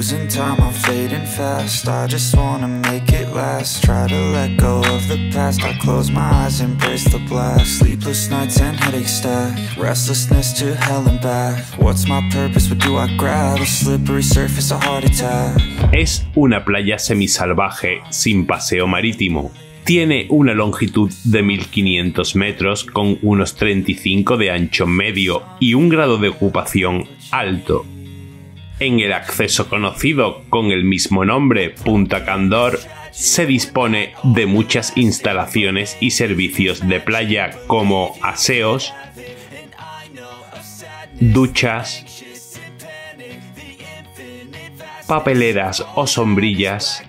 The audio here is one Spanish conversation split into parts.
Losing time, I'm fading fast. I just wanna make it last. Try to let go of the past. I close my eyes, embrace the blast. Sleepless nights and headaches stack. Restlessness to hell and back. What's my purpose? What do I grab? A slippery surface, a heart attack. Es una playa semisalvaje sin paseo marítimo. Tiene una longitud de 1500 metros con unos 35 de ancho medio y un grado de ocupación alto. En el acceso conocido con el mismo nombre, Punta Candor, se dispone de muchas instalaciones y servicios de playa como aseos, duchas, papeleras o sombrillas,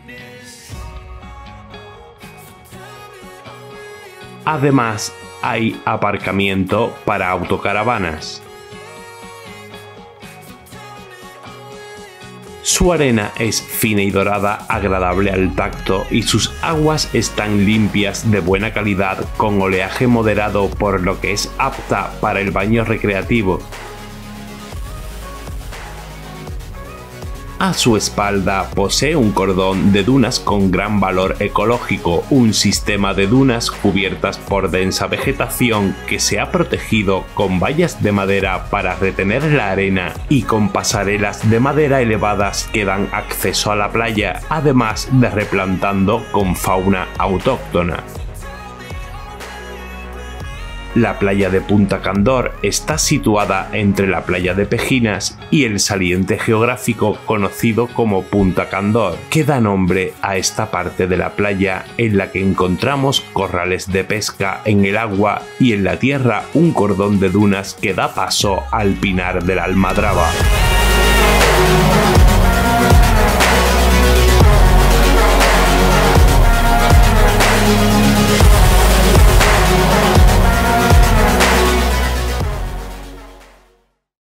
Además, hay aparcamiento para autocaravanas. Su arena es fina y dorada, agradable al tacto y sus aguas están limpias, de buena calidad, con oleaje moderado por lo que es apta para el baño recreativo. A su espalda posee un cordón de dunas con gran valor ecológico, un sistema de dunas cubiertas por densa vegetación que se ha protegido con vallas de madera para retener la arena y con pasarelas de madera elevadas que dan acceso a la playa, además de replantando con fauna autóctona. La playa de Punta Candor está situada entre la playa de Pejinas y el saliente geográfico conocido como Punta Candor, que da nombre a esta parte de la playa en la que encontramos corrales de pesca en el agua y en la tierra un cordón de dunas que da paso al pinar de la Almadraba.